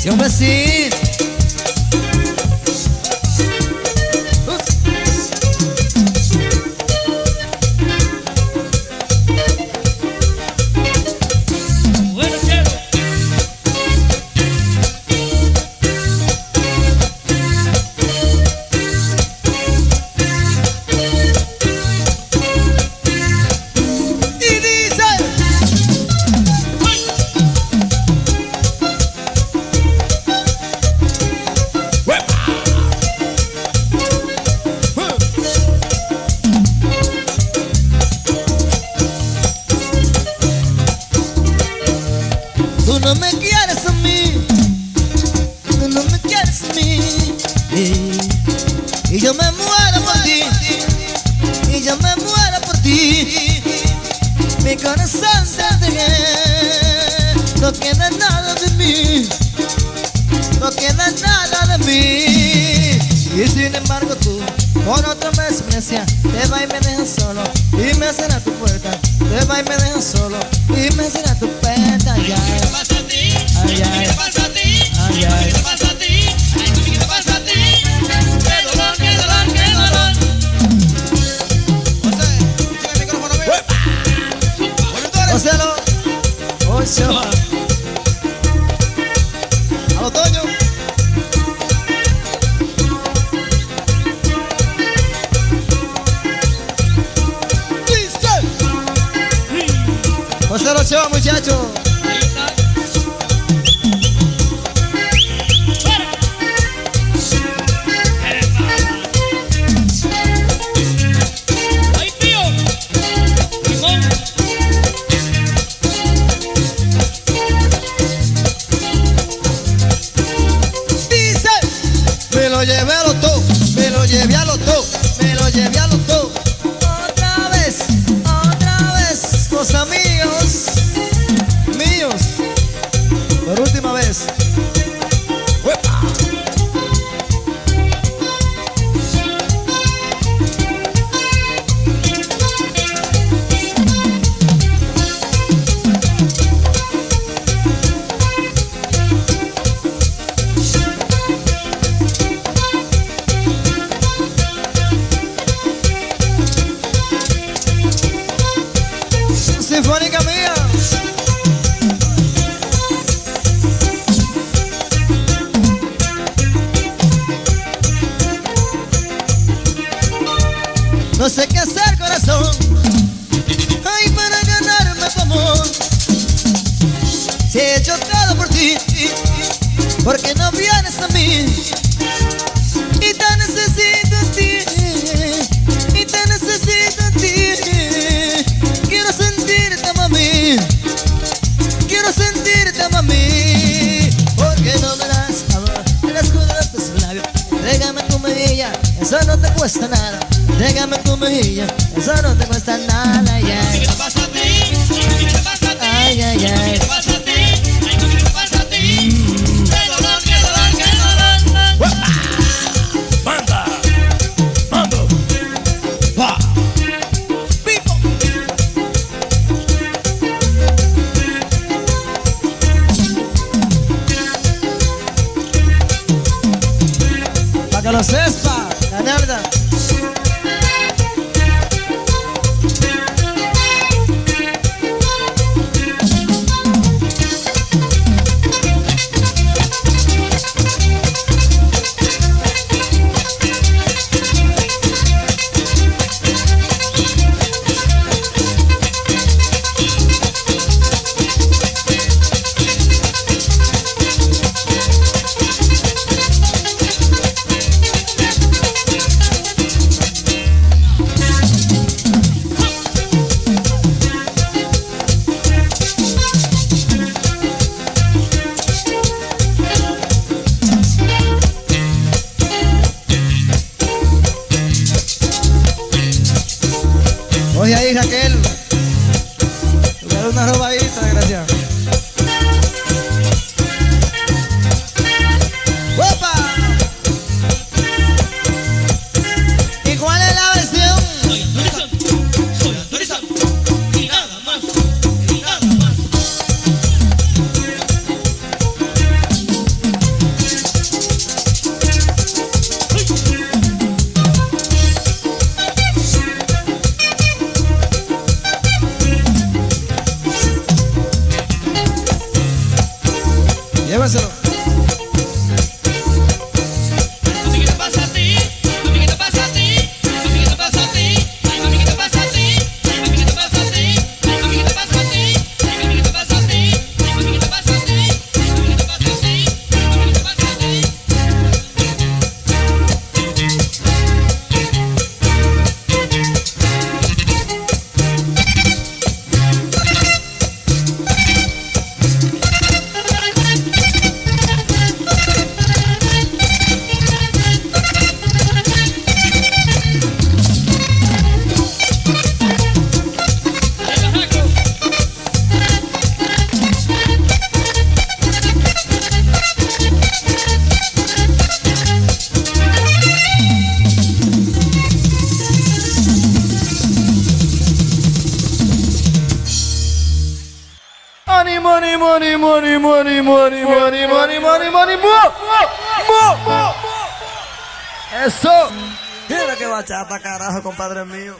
Seu Bacito no me quieres a mí, tú no me quieres a mí. Y, yo me muero por ti, y yo me muero por ti. Mi corazón se entregué, no queda nada de mí, no queda nada de mí. Y sin embargo tú, por otra vez me decías, te vas y me dejas solo, ocho, A los Toño. Ocelo, ocho, muchachos. Lo llevé Si he hecho todo por ti, porque no vienes a mí. Y te necesito a ti, y te necesito a ti. Quiero sentirte, mami. Quiero sentirte, mami. Porque no me das amor, el escudo de tus labios. Entrégame tu mejilla, eso no te cuesta nada. Entrégame tu mejilla, eso no te cuesta nada. Ya. Que lo sepa, la nerda. Ahí, Raquel. Dar una robadita, Dáselo. money, money, money, money, money, money, money, money, money, money, carajo, compadre mío.